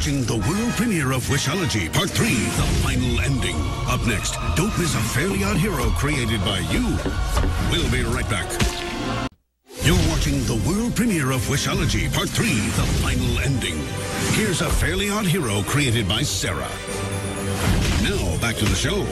watching the world premiere of Wishology Part 3, The Final Ending. Up next, don't miss a Fairly Odd Hero created by you. We'll be right back. You're watching the world premiere of Wishology Part 3, The Final Ending. Here's a Fairly Odd Hero created by Sarah. Now, back to the show.